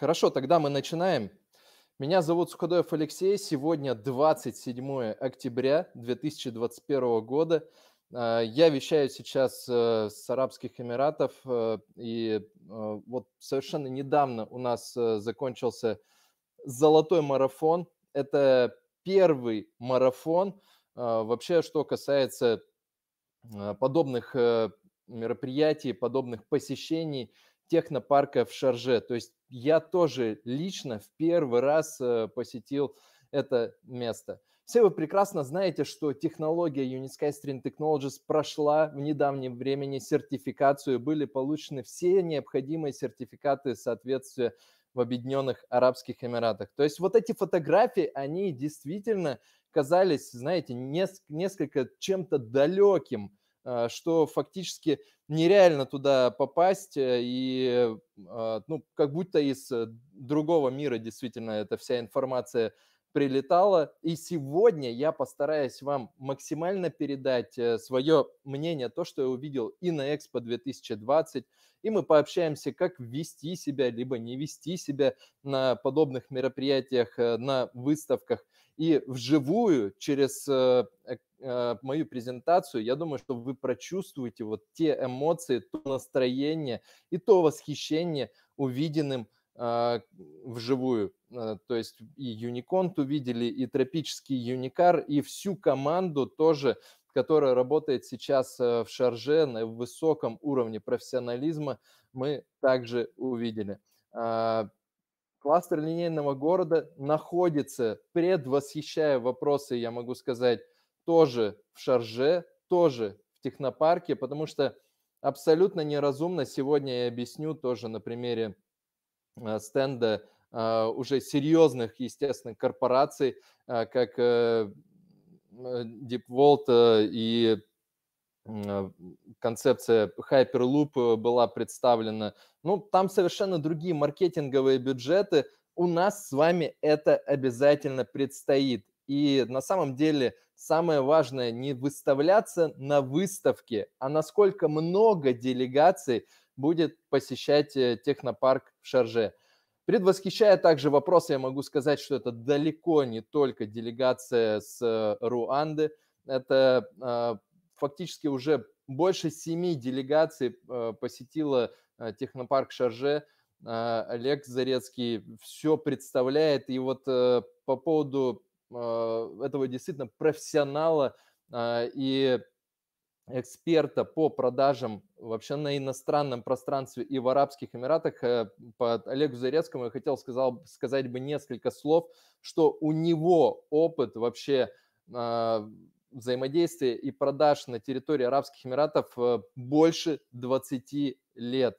Хорошо, тогда мы начинаем. Меня зовут Суходоев Алексей. Сегодня 27 октября 2021 года. А, я вещаю сейчас э, с Арабских Эмиратов, э, и э, вот совершенно недавно у нас закончился золотой марафон. Это первый марафон. Вообще, что касается подобных мероприятий, подобных посещений технопарка в Шарже. То есть я тоже лично в первый раз посетил это место. Все вы прекрасно знаете, что технология Unisky String Technologies прошла в недавнем времени сертификацию, были получены все необходимые сертификаты соответствия в Объединенных Арабских Эмиратах. То есть вот эти фотографии, они действительно казались, знаете, несколько чем-то далеким, что фактически нереально туда попасть, э, и а, ну, как будто из э, другого мира действительно эта вся информация прилетало. И сегодня я постараюсь вам максимально передать э, свое мнение, то, что я увидел и на Экспо 2020, и мы пообщаемся, как вести себя, либо не вести себя на подобных мероприятиях, на выставках. И вживую через э, мою презентацию, я думаю, что вы прочувствуете вот те эмоции, то настроение и то восхищение увиденным а, вживую. А, то есть и Юниконт увидели, и тропический Юникар, и всю команду тоже, которая работает сейчас э, в Шарже на высоком уровне профессионализма, мы также увидели. А, кластер линейного города находится, предвосхищая вопросы, я могу сказать, тоже в Шарже, тоже в технопарке, потому что абсолютно неразумно, сегодня я объясню тоже на примере Э, стенда э, уже серьезных, естественно, корпораций, э, как DeepVault и концепция Hyperloop была представлена. Ну, там совершенно другие маркетинговые бюджеты. У нас с вами это обязательно предстоит. И на самом деле самое важное не выставляться на выставке, а насколько много делегаций будет посещать э, технопарк в Шарже. Предвосхищая также вопрос, я могу сказать, что это далеко не только делегация с э, Руанды, это э, фактически уже больше семи делегаций посетила технопарк Шарже. Олег Зарецкий все представляет. И вот по поводу этого действительно профессионала и эксперта по продажам вообще на иностранном пространстве и в Арабских Эмиратах, э, по Олегу Зарецкому я хотел сказал, сказать бы несколько слов, что у него опыт вообще э, взаимодействия и продаж на территории Арабских Эмиратов э, больше 20 лет.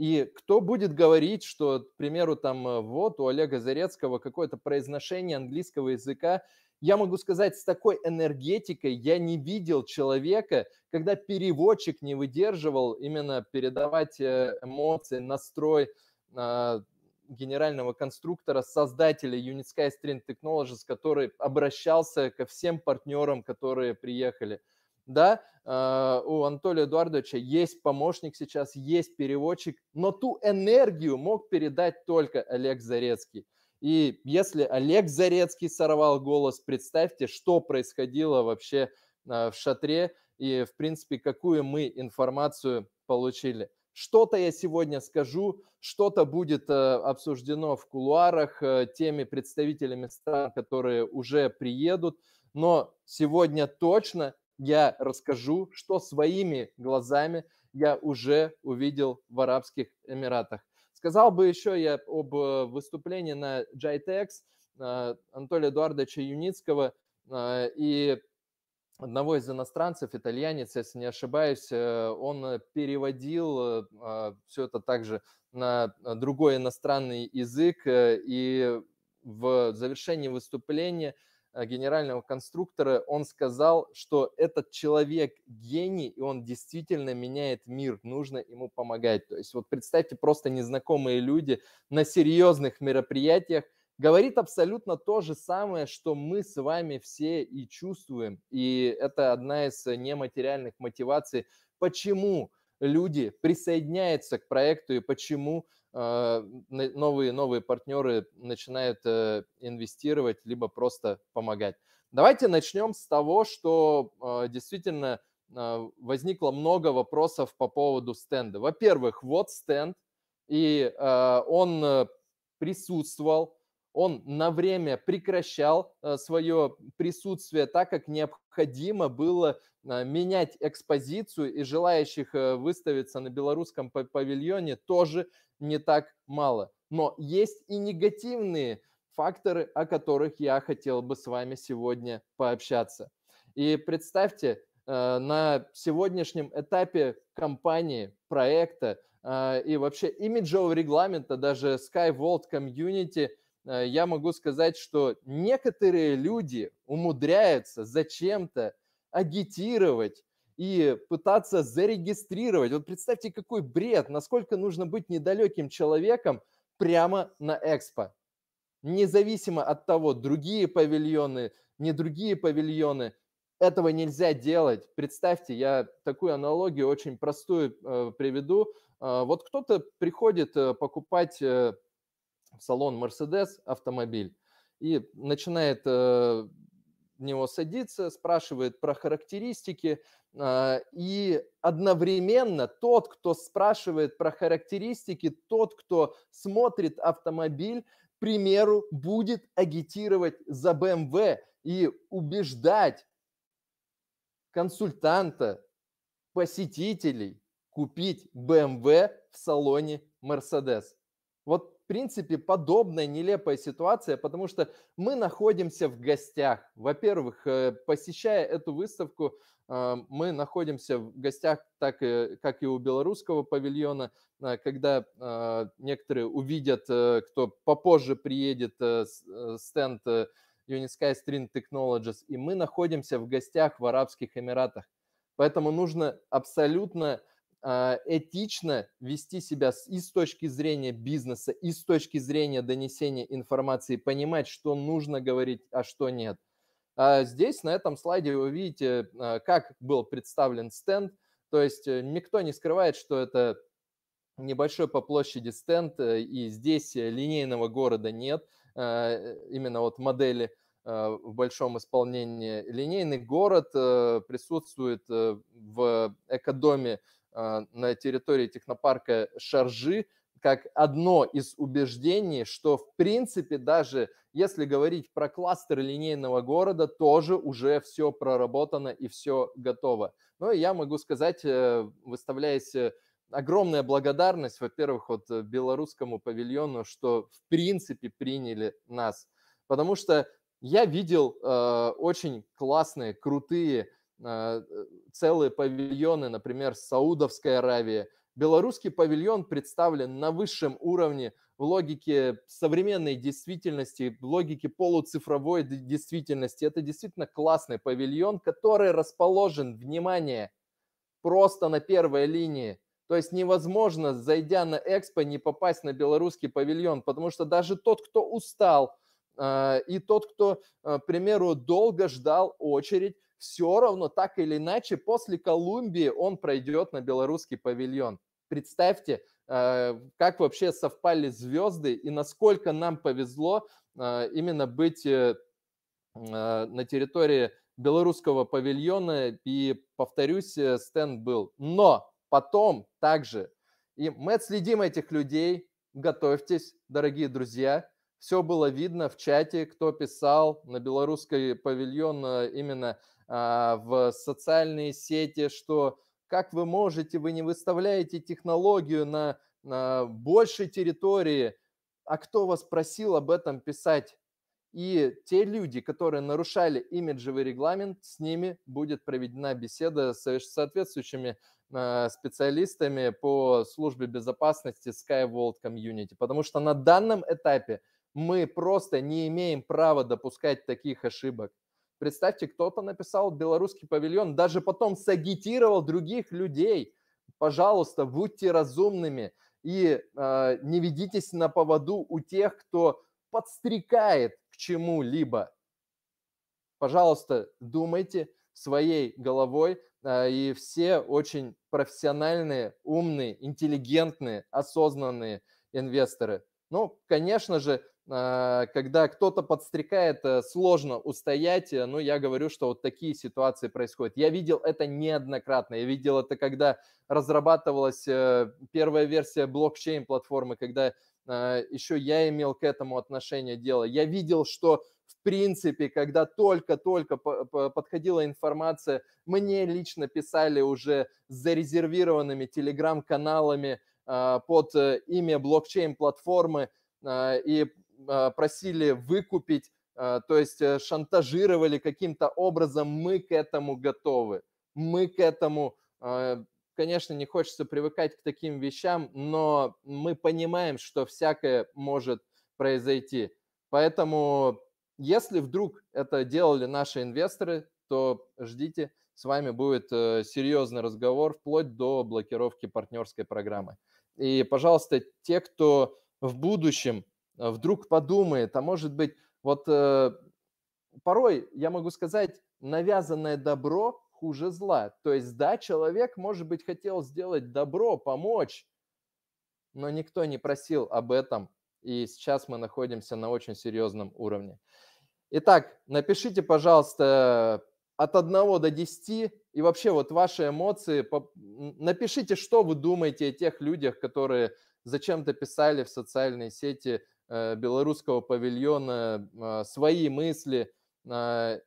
И кто будет говорить, что, к примеру, там вот у Олега Зарецкого какое-то произношение английского языка я могу сказать, с такой энергетикой я не видел человека, когда переводчик не выдерживал именно передавать э, эмоции, настрой а, генерального конструктора, создателя Unisky String Technologies, который обращался ко всем партнерам, которые приехали. Да, а, у Анатолия Эдуардовича есть помощник сейчас, есть переводчик, но ту энергию мог передать только Олег Зарецкий. И если Олег Зарецкий сорвал голос, представьте, что происходило вообще а, в шатре и, в принципе, какую мы информацию получили. Что-то я сегодня скажу, что-то будет э, обсуждено в кулуарах э, теми представителями стран, которые уже приедут, но сегодня точно я расскажу, что своими глазами я уже увидел в Арабских Эмиратах. Сказал бы еще я об э, выступлении на JITEX э, Анатолия Эдуардовича Юницкого э, и одного из иностранцев, итальянец, если не ошибаюсь, он переводил все это также на другой иностранный язык, и в завершении выступления – генерального конструктора, он сказал, что этот человек гений, и он действительно меняет мир, нужно ему помогать. То есть вот представьте, просто незнакомые люди на серьезных мероприятиях говорит абсолютно то же самое, что мы с вами все и чувствуем. И это одна из нематериальных мотиваций, почему люди присоединяются к проекту и почему новые, новые партнеры начинают инвестировать, либо просто помогать. Давайте начнем с того, что действительно возникло много вопросов по поводу стенда. Во-первых, вот стенд, и он присутствовал, он на время прекращал э, свое присутствие, так как необходимо было э, менять экспозицию, и желающих э, выставиться на белорусском павильоне тоже не так мало. Но есть и негативные факторы, о которых я хотел бы с вами сегодня пообщаться. И представьте, на сегодняшнем этапе компании, проекта и вообще имиджевого регламента, даже SkyVault Community – Э, я могу сказать, что некоторые люди умудряются зачем-то агитировать и пытаться зарегистрировать. Вот представьте, какой бред, насколько нужно быть недалеким человеком прямо на экспо. Независимо от того, другие павильоны, не другие павильоны, этого нельзя делать. Представьте, я такую аналогию очень простую э, приведу. Э, вот кто-то приходит э, покупать э, салон Mercedes автомобиль и начинает э, в него садиться, спрашивает про характеристики, э, и одновременно тот, кто спрашивает про характеристики, тот, кто смотрит автомобиль, к примеру, будет агитировать за BMW и убеждать консультанта, посетителей купить BMW в салоне Mercedes. Принципе, подобная нелепая ситуация, потому что мы находимся в гостях. Во-первых, э, посещая эту выставку, э, мы находимся в гостях, так как и у белорусского павильона, э, когда некоторые увидят, кто попозже приедет, стенд Unisky String Technologies, и мы находимся в гостях в Арабских Эмиратах. Поэтому нужно абсолютно этично вести себя и с точки зрения бизнеса, и с точки зрения донесения информации, понимать, что нужно говорить, а что нет. А здесь, на этом слайде, вы видите, а, как был представлен стенд. То есть э, никто не скрывает, что это небольшой по площади стенд, э, и здесь линейного города нет, э, именно вот модели в большом исполнении. Линейный город присутствует в экодоме а, на территории технопарка Шаржи как одно из убеждений, что в принципе даже если говорить про кластер линейного города, тоже уже все проработано и все готово. Ну и я могу сказать, э, выставляясь э, огромная благодарность, во-первых, вот э, белорусскому павильону, что в принципе приняли нас, потому что я видел э, очень классные, крутые а, целые павильоны, например, Саудовская Аравия. Белорусский павильон представлен на высшем уровне в логике современной действительности, в логике полуцифровой действительности. Это действительно классный павильон, который расположен, внимание, просто на первой линии. То есть невозможно, зайдя на экспо, не попасть на белорусский павильон, потому что даже тот, кто устал, а, и тот, кто, а, к примеру, долго ждал очередь, все равно так или иначе после Колумбии он пройдет на белорусский павильон. Представьте, э, как вообще совпали звезды и насколько нам повезло э, именно быть э, на территории белорусского павильона. И, повторюсь, стенд был. Но потом также, и мы отследим этих людей, готовьтесь, дорогие друзья, все было видно в чате, кто писал на белорусский павильон именно в социальные сети, что как вы можете, вы не выставляете технологию на, на большей территории, а кто вас просил об этом писать? И те люди, которые нарушали имиджевый регламент, с ними будет проведена беседа с соответствующими а, специалистами по службе безопасности SkyVault Community, потому что на данном этапе мы просто не имеем права допускать таких ошибок. Представьте, кто-то написал белорусский павильон, даже потом сагитировал других людей. Пожалуйста, будьте разумными и э, не ведитесь на поводу у тех, кто подстрекает к чему-либо. Пожалуйста, думайте своей головой, э, и все очень профессиональные, умные, интеллигентные, осознанные инвесторы. Ну, конечно же, когда кто-то подстрекает, э, сложно устоять. Э, ну, я говорю, что вот такие ситуации происходят. Я видел это неоднократно. Я видел это, когда разрабатывалась э, первая версия блокчейн-платформы, когда еще я имел к этому отношение дело. Я видел, что в принципе, когда только-только подходила информация, мне лично писали уже с зарезервированными телеграм-каналами под имя блокчейн-платформы и а, просили выкупить, а, то есть э, шантажировали каким-то образом, мы к этому готовы. Мы к этому, а, конечно, не хочется привыкать к таким вещам, но мы понимаем, что всякое может произойти. Поэтому, если вдруг это делали наши инвесторы, то ждите, с вами будет э, серьезный разговор вплоть до блокировки партнерской программы. И, пожалуйста, те, кто в будущем вдруг подумает, а может быть, вот э, порой, я могу сказать, навязанное добро хуже зла. То есть, да, человек, может быть, хотел сделать добро, помочь, но никто не просил об этом, и сейчас мы находимся на очень серьезном уровне. Итак, напишите, пожалуйста, от 1 до 10, и вообще вот ваши эмоции, напишите, что вы думаете о тех людях, которые зачем-то писали в социальные сети Э, белорусского павильона а, свои мысли. А,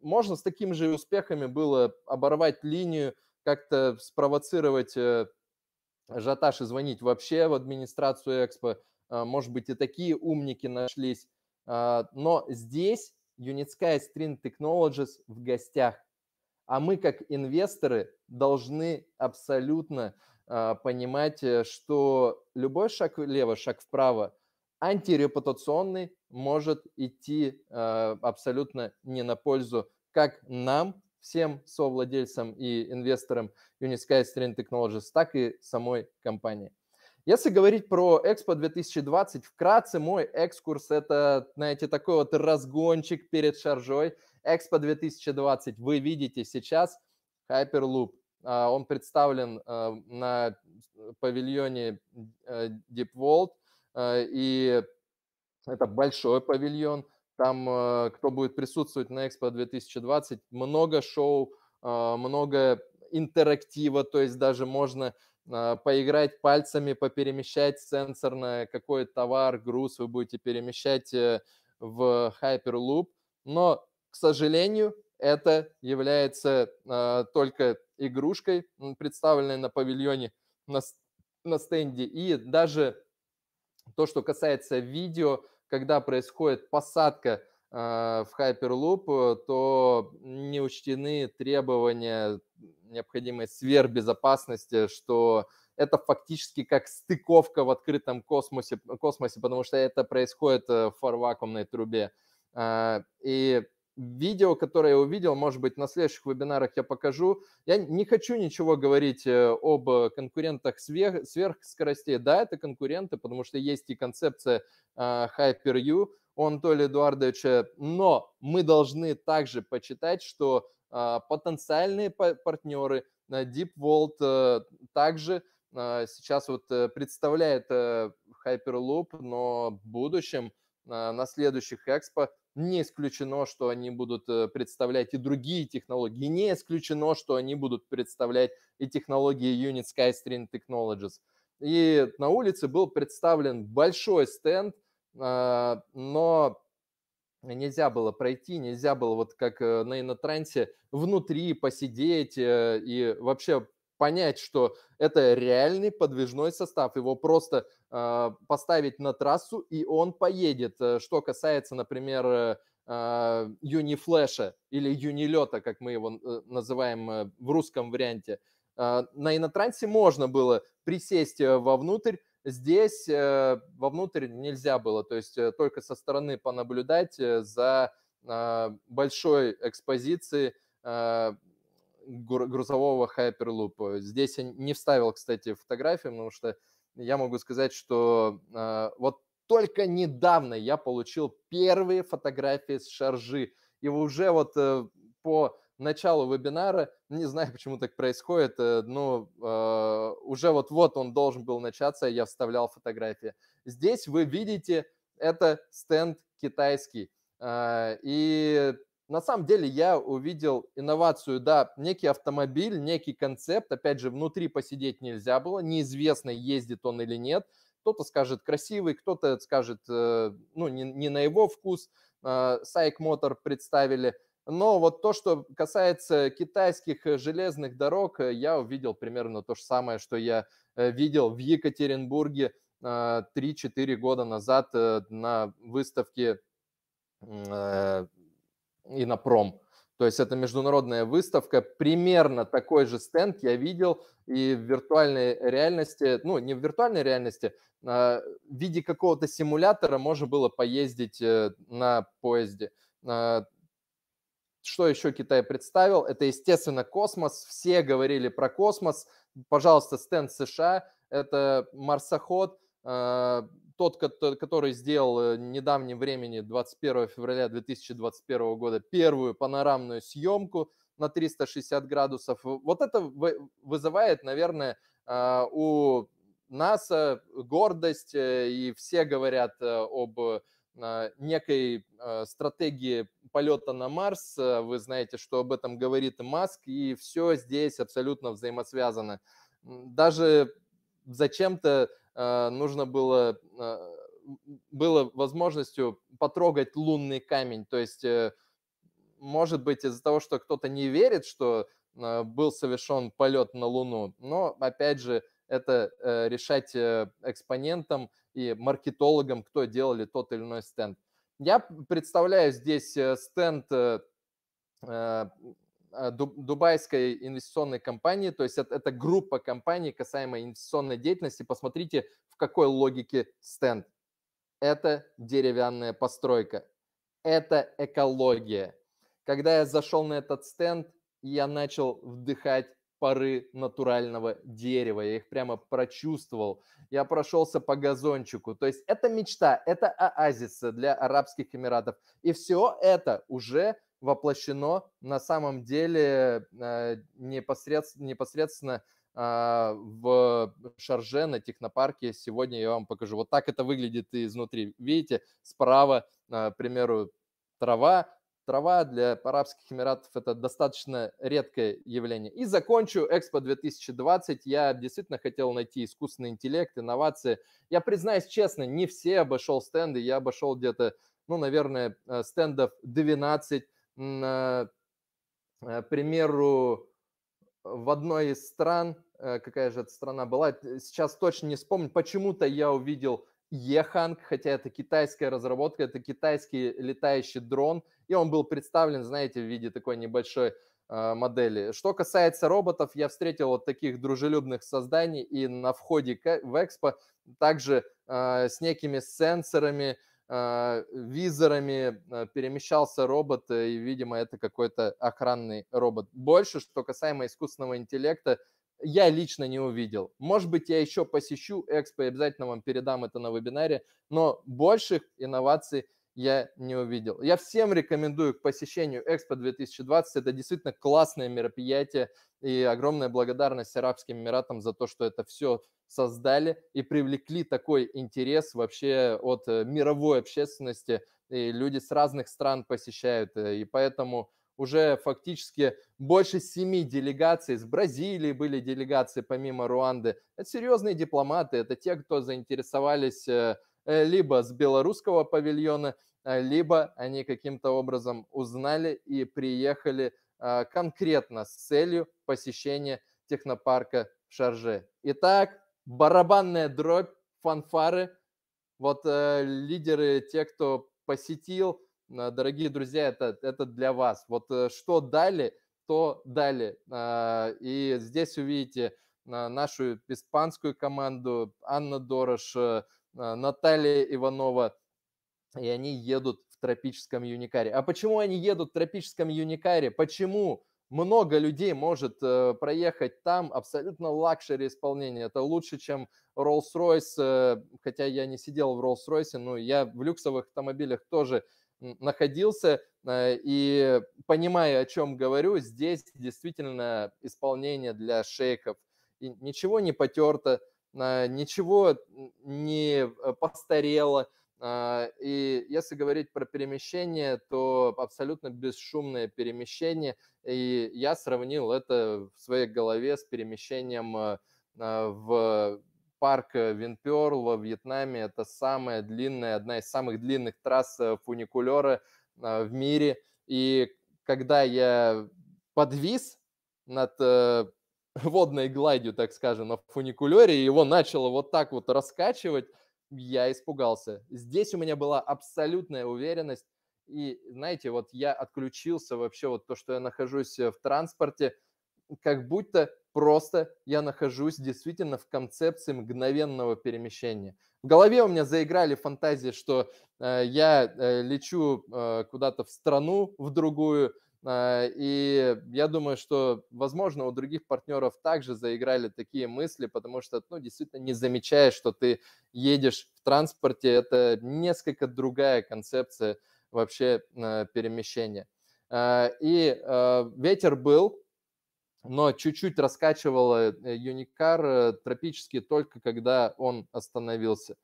можно с такими же успехами было оборвать линию, как-то спровоцировать э, ажиотаж и звонить вообще в администрацию Экспо. А, может быть, и такие умники нашлись. Но здесь Unit Sky String Technologies в гостях. А мы, как инвесторы, должны абсолютно понимать, э, что любой шаг влево, шаг вправо – антирепутационный может идти э, абсолютно не на пользу как нам, всем совладельцам и инвесторам Unisky Stream Technologies, так и самой компании. Если говорить про Expo 2020, вкратце мой экскурс – это, знаете, такой вот разгончик перед шаржой. Expo 2020 вы видите сейчас Hyperloop. А, он представлен э, на павильоне э, Deep Э, и это большой павильон. Там, э, кто будет присутствовать на Экспо 2020, много шоу, э, много интерактива, то есть даже можно поиграть пальцами, поперемещать сенсорно какой товар, груз вы будете перемещать в Hyperloop. Но, к сожалению, это является только игрушкой, представленной на павильоне на, на стенде. И даже то, что касается видео, когда происходит посадка э, в Hyperloop, э, то не учтены требования необходимой сверхбезопасности, что это фактически как стыковка в открытом космосе, космосе потому что это происходит э, в фарвакуумной трубе. И видео, которое я увидел, может быть, на следующих вебинарах я покажу. Я не хочу ничего говорить э, об конкурентах сверх, сверхскоростей. Да, это конкуренты, потому что есть и концепция uh, Hyper-U у Анатолия Эдуардовича, но мы должны также почитать, что uh, потенциальные партнеры uh, Deep Vault uh, также uh, сейчас вот представляет uh, Hyperloop, но в будущем uh, на следующих экспо не исключено, что они будут э, представлять и другие технологии. Не исключено, что они будут представлять и технологии Unit SkyStream Technologies. И на улице был представлен большой стенд, а, но нельзя было пройти, нельзя было вот как э, на инотрансе внутри посидеть э, и вообще понять, что это реальный подвижной состав. Его просто э, поставить на трассу, и он поедет. Э, что касается, например, э, а, юнифлэша или юнилета, как мы его э, называем в русском варианте. Э, на инотрансе можно было присесть вовнутрь, здесь э, вовнутрь нельзя было, то есть э, только со стороны понаблюдать за э, большой экспозицией грузового Hyperloop. Здесь я не вставил, кстати, фотографии, потому что я могу сказать, что э, вот только недавно я получил первые фотографии с шаржи. И уже вот э, по началу вебинара, не знаю, почему так происходит, э, но э, уже вот-вот он должен был начаться, я вставлял фотографии. Здесь вы видите, это стенд китайский. Э, и на самом деле я увидел инновацию, да, некий автомобиль, некий концепт, опять же, внутри посидеть нельзя было, неизвестно, ездит он или нет, кто-то скажет красивый, кто-то скажет, э, ну, не, не на его вкус, Сайк Мотор представили, но вот то, что касается китайских э, железных дорог, э, я увидел примерно то же самое, что я видел в Екатеринбурге 3-4 года назад на выставке и на пром. То есть это международная выставка, примерно такой же стенд я видел и в виртуальной реальности, ну не в виртуальной реальности, а в виде какого-то симулятора можно было поездить э, на поезде. А, что еще Китай представил? Это, естественно, космос. Все говорили про космос. Пожалуйста, стенд США. Это марсоход. Тот, который сделал э, в недавнем времени, 21 февраля 2021 года, первую панорамную съемку на 360 градусов. Вот это вызывает, наверное, а, у НАСА гордость, э, и все говорят э, об некой стратегии полета на Марс. Вы знаете, что об этом говорит Маск, и все здесь абсолютно взаимосвязано. Даже зачем-то Э, нужно было, э, было возможностью потрогать лунный камень. То есть, э, может быть, из-за того, что кто-то не верит, что был совершен полет на Луну, но, опять же, это решать экспонентам и маркетологам, кто делали тот или иной стенд. Я представляю здесь стенд дубайской инвестиционной компании, то есть это, это группа компаний касаемо инвестиционной деятельности. Посмотрите, в какой логике стенд. Это деревянная постройка, это экология. Когда я зашел на этот стенд, я начал вдыхать пары натурального дерева, я их прямо прочувствовал, я прошелся по газончику, то есть это мечта, это оазис для Арабских Эмиратов, и все это уже воплощено на самом деле э, непосредственно, непосредственно а, в Шарже на технопарке. Сегодня я вам покажу. Вот так это выглядит изнутри. Видите, справа, а, к примеру, трава. Трава для Арабских Эмиратов это достаточно редкое явление. И закончу Экспо 2020. Я действительно хотел найти искусственный интеллект, инновации. Я признаюсь честно, не все обошел стенды. Я обошел где-то, ну, наверное, э, стендов 12 к э, примеру, в одной из стран, э, какая же эта страна была, сейчас точно не вспомню, почему-то я увидел Еханг, хотя это китайская разработка, это китайский летающий дрон, и он был представлен, знаете, в виде такой небольшой э, модели. Что касается роботов, я встретил вот таких дружелюбных созданий и на входе в Экспо также с некими сенсорами, визорами а, перемещался робот, э, и, видимо, это какой-то охранный робот. Больше, что касаемо искусственного интеллекта, я лично не увидел. Может быть, я еще посещу Экспо и обязательно вам передам это на вебинаре, но больших инноваций я не увидел. Я всем рекомендую к посещению Экспо 2020. Это действительно классное мероприятие. И огромная благодарность Арабским Эмиратам за то, что это все создали и привлекли такой интерес вообще от э, мировой общественности. И люди с разных стран посещают. Э, и поэтому уже фактически больше семи делегаций. Из Бразилии были делегации помимо Руанды. Это серьезные дипломаты, это те, кто заинтересовались э, либо с белорусского павильона, либо они каким-то образом узнали и приехали конкретно с целью посещения технопарка в Шарже. Итак, барабанная дробь, фанфары. Вот э, лидеры, те, кто посетил, э, дорогие друзья, это, это для вас. Вот э, что дали, то дали. Э, и здесь увидите э, нашу испанскую команду, Анна Дорош, э, Наталья Иванова, и они едут в тропическом uniCar е. А почему они едут в тропическом uniCar е? Почему? Много людей может э, проехать там, абсолютно лакшери исполнение. Это лучше, чем Rolls-Royce, э, хотя я не сидел в Rolls-Royce, но я в люксовых автомобилях тоже находился, и понимая, о чем говорю, здесь действительно исполнение для шейхов. И ничего не потерто, ничего не постарело, а, и если говорить про перемещение, то абсолютно бесшумное перемещение. И я сравнил это в своей голове с перемещением а, а, в парк Винперл во Вьетнаме. Это самая длинная, одна из самых длинных трасс э, фуникулера в мире. И когда я подвис над э, водной гладью, так скажем, на фуникулере, его начало вот так вот раскачивать, я испугался. Здесь у меня была абсолютная уверенность. И, знаете, вот я отключился вообще, вот то, что я нахожусь э, в транспорте, как будто просто я нахожусь действительно в концепции мгновенного перемещения. В голове у меня заиграли фантазии, что э, я э, лечу э, куда-то в страну, в другую, и я думаю, что, возможно, у других партнеров также заиграли такие мысли, потому что, ну, действительно не замечаешь, что ты едешь в транспорте. Это несколько другая концепция вообще а, перемещения. А, и ветер был, но чуть-чуть раскачивало э, Юникар э, тропический только когда он остановился.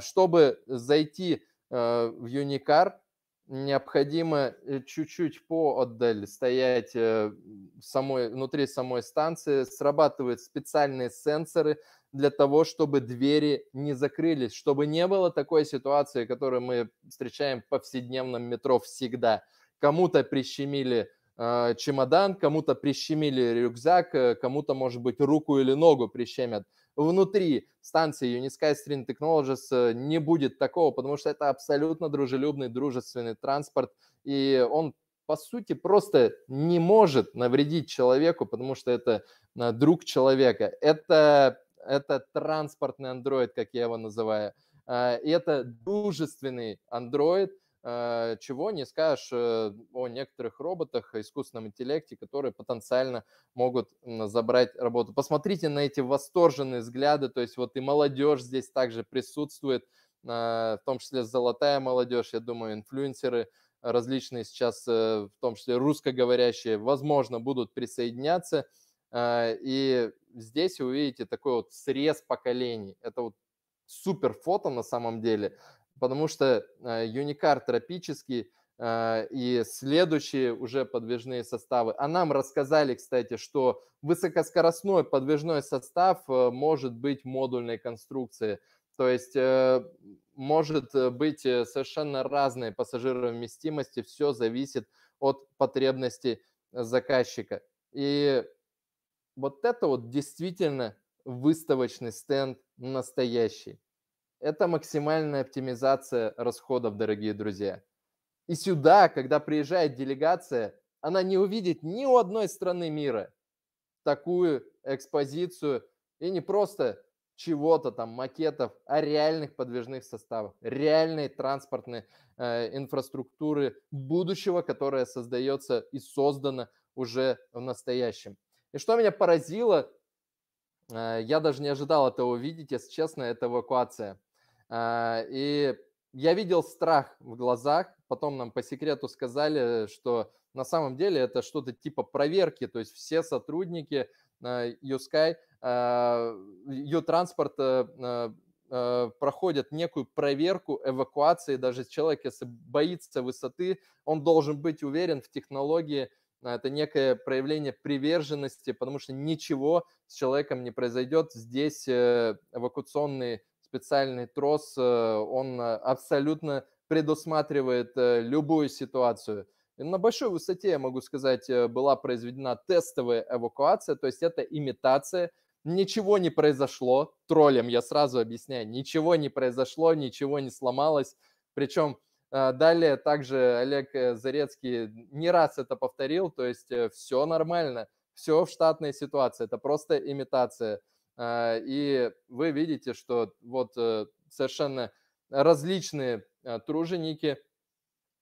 Чтобы зайти э, в Юникар, необходимо э, чуть-чуть поотдаль стоять э, самой, внутри самой станции. Срабатывают специальные сенсоры для того, чтобы двери не закрылись, чтобы не было такой ситуации, которую мы встречаем в повседневном метро всегда. Кому-то прищемили э, чемодан, кому-то прищемили рюкзак, э, кому-то, может быть, руку или ногу прищемят внутри станции Unisky String Technologies э, не будет такого, потому что это абсолютно дружелюбный, дружественный транспорт, и он по сути, просто не может навредить человеку, потому что это э, друг человека. Это, это транспортный андроид, как я его называю. Э, и это дружественный андроид, чего не скажешь э, о некоторых роботах, искусственном интеллекте, которые потенциально могут забрать работу. Посмотрите на эти восторженные взгляды, то есть вот и молодежь здесь также присутствует, э, в том числе золотая молодежь, я думаю, инфлюенсеры различные сейчас, в том числе русскоговорящие, возможно, будут присоединяться. И здесь вы увидите такой вот срез поколений. Это вот супер фото на самом деле потому что Юникар тропический и следующие уже подвижные составы. А нам рассказали, кстати, что высокоскоростной подвижной состав э, может быть модульной конструкции. То есть э, может э, быть совершенно разные пассажировместимости, все зависит от потребностей заказчика. И вот это вот действительно выставочный стенд настоящий. Это максимальная оптимизация расходов, дорогие друзья. И сюда, когда приезжает делегация, она не увидит ни у одной страны мира такую экспозицию и не просто чего-то там, макетов, а реальных подвижных составов, реальной транспортной э, инфраструктуры будущего, которая создается и создана уже в настоящем. И что меня поразило, э, я даже не ожидал этого увидеть, если честно, это эвакуация. А, и я видел страх в глазах, потом нам по секрету сказали, что на самом деле это что-то типа проверки, то есть все сотрудники USky, U-транспорт проходят некую проверку эвакуации, даже человек, если боится высоты, он должен быть уверен в технологии, это некое проявление приверженности, потому что ничего с человеком не произойдет. Здесь э, эвакуационные специальный трос, э, он э, абсолютно предусматривает э, любую ситуацию. На большой высоте, я могу сказать, была произведена тестовая эвакуация, то есть это имитация, ничего не произошло, троллем я сразу объясняю, ничего не произошло, ничего не сломалось, причем далее также Олег Зарецкий не раз это повторил, то есть все нормально, все в штатной ситуации, это просто имитация. А, и вы видите, что вот э, совершенно различные а, труженики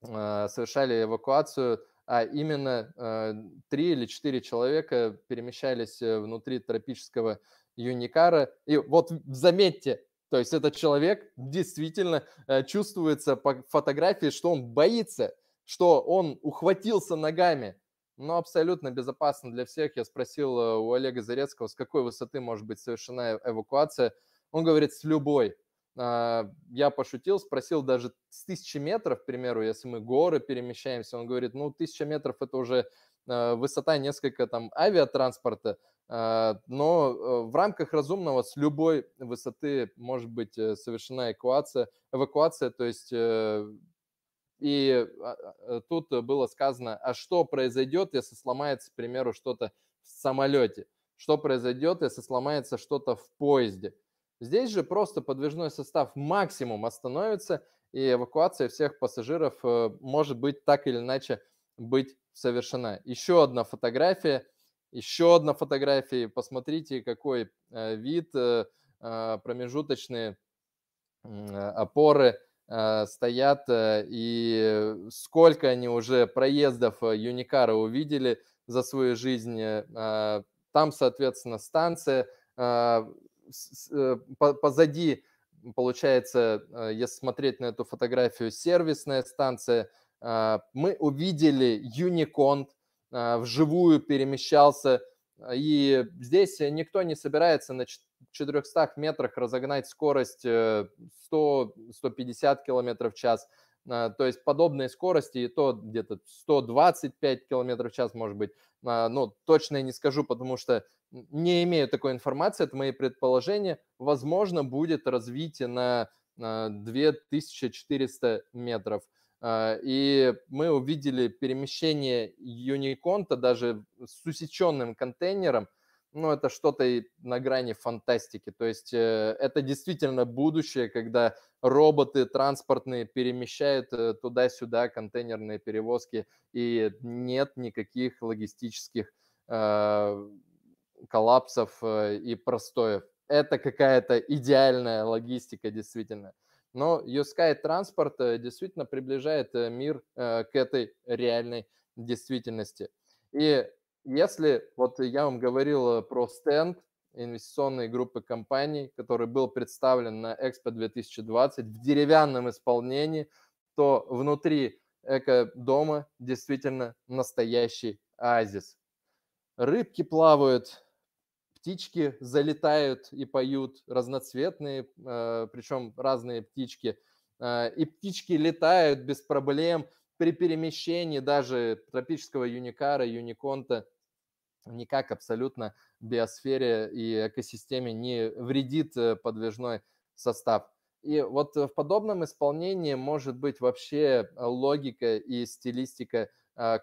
совершали эвакуацию, а именно три или четыре человека перемещались э, внутри тропического юникара. И вот заметьте, То есть этот человек действительно э, чувствуется по фотографии, что он боится, что он ухватился ногами. Но абсолютно безопасно для всех. Я спросил э, у Олега Зарецкого, с какой высоты может быть совершена эвакуация. Он говорит, с любой. А, я пошутил, спросил даже с тысячи метров, к примеру, если мы горы перемещаемся, он говорит, ну, тысяча метров – это уже э, высота несколько там авиатранспорта, а, но э, в рамках разумного с любой высоты может быть совершена эвакуация, эвакуация то есть и а, тут было сказано, а что произойдет, если сломается, к примеру, что-то в самолете? Что произойдет, если сломается что-то в поезде? Здесь же просто подвижной состав максимум остановится, и эвакуация всех пассажиров э, может быть так или иначе быть совершена. Еще одна фотография, еще одна фотография. Посмотрите, какой э, вид, э, промежуточные опоры стоят, и сколько они уже проездов Юникара увидели за свою жизнь. Там, соответственно, станция, Э, позади, получается, э, если смотреть на эту фотографию, сервисная станция. А, мы увидели а, вживую перемещался, и здесь никто не собирается 400 метрах разогнать скорость 100-150 э, км в час. А, то есть подобные скорости, и то где-то 125 км в час, может быть. Ну, точно я не скажу, потому что не имею такой информации, это мои предположения. Возможно, будет развитие на 2400 метров. И мы увидели перемещение Юниконта даже с усеченным контейнером. Ну, это что-то на грани фантастики. То есть э, это действительно будущее, когда роботы транспортные перемещают э, туда-сюда контейнерные перевозки, и нет никаких логистических а, коллапсов э, и простоев. Это какая-то идеальная логистика действительно. Но Юскай транспорт э, действительно приближает э, мир к этой реальной действительности. И если, вот я вам говорил про стенд инвестиционной группы компаний, который был представлен на Экспо 2020 в деревянном исполнении, то внутри эко-дома действительно настоящий оазис. Рыбки плавают, птички залетают и поют, разноцветные, э, причем разные птички. Э, и птички летают без проблем при перемещении даже тропического юникара, юниконта. Никак абсолютно биосфере и экосистеме не вредит э, подвижной состав. И вот в подобном исполнении может быть вообще логика и стилистика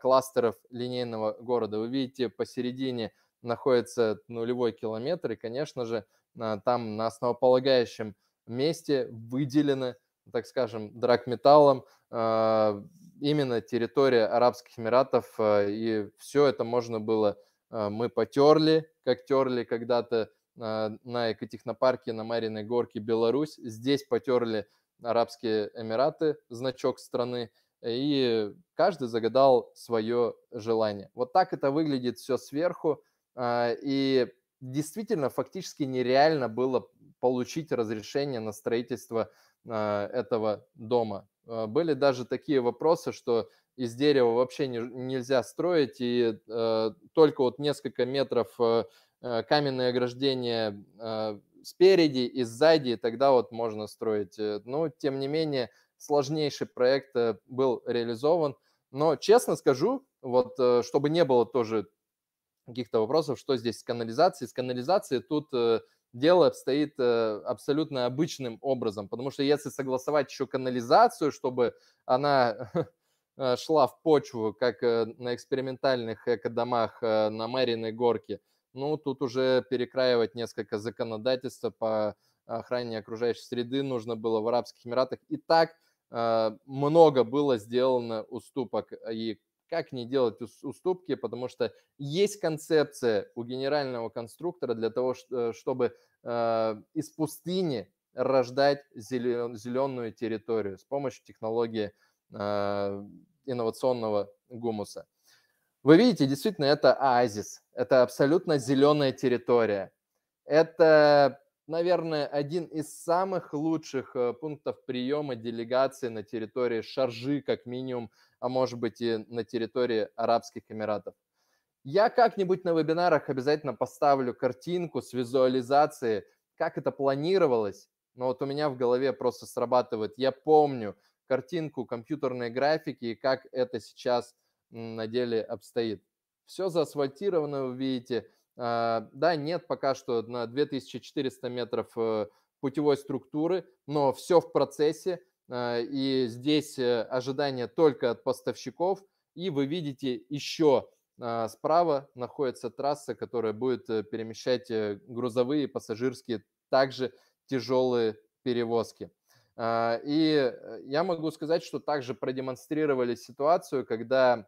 кластеров линейного города. Вы видите посередине находится нулевой километр, и, конечно же, там на основополагающем месте выделено, так скажем, драгметаллом именно территория Арабских Эмиратов, и все это можно было, мы потерли, как терли когда-то на экотехнопарке на Мариной горке Беларусь, здесь потерли Арабские Эмираты, значок страны, и каждый загадал свое желание. Вот так это выглядит все сверху, а, и действительно фактически нереально было получить разрешение на строительство а, этого дома. А, были даже такие вопросы, что из дерева вообще не, нельзя строить, и э, только вот несколько метров э, каменное ограждение э, спереди и сзади, и тогда вот можно строить. Но, тем не менее, сложнейший проект был реализован. Но, честно скажу, вот чтобы не было тоже каких-то вопросов, что здесь с канализацией. С канализацией тут э, дело обстоит э, абсолютно обычным образом, потому что если согласовать еще канализацию, чтобы она э, шла в почву, как на экспериментальных экодомах на Мариной горке, ну, тут уже перекраивать несколько законодательства по охране окружающей среды нужно было в Арабских Эмиратах. И так много было сделано уступок, и как не делать уступки, потому что есть концепция у генерального конструктора для того, э, чтобы э, из пустыни рождать зеленую территорию с помощью технологии э, инновационного гумуса. Вы видите, действительно, это оазис, это абсолютно зеленая территория. Это наверное, один из самых лучших э, пунктов приема делегации на территории Шаржи, как минимум, а может быть и на территории Арабских Эмиратов. Я как-нибудь на вебинарах обязательно поставлю картинку с визуализацией, как это планировалось, но вот у меня в голове просто срабатывает. Я помню картинку компьютерной графики и как это сейчас на деле обстоит. Все заасфальтировано, вы видите. А, да, нет пока что на 2400 метров э, путевой структуры, но все в процессе. А, и здесь э, ожидания только от поставщиков. И вы видите еще а, справа находится трасса, которая будет э, перемещать грузовые, пассажирские, также тяжелые перевозки. И я могу сказать, что также продемонстрировали ситуацию, когда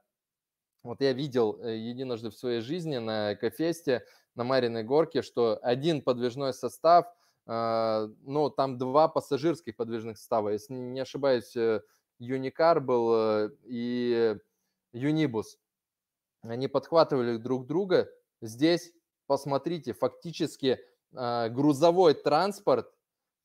вот я видел э, единожды в своей жизни на Экофесте, на Мариной горке, что один подвижной состав, а, ну, там два пассажирских подвижных состава. Если не ошибаюсь, э, Юникар был э, и Юнибус. Они подхватывали друг друга. Здесь, посмотрите, фактически а, грузовой транспорт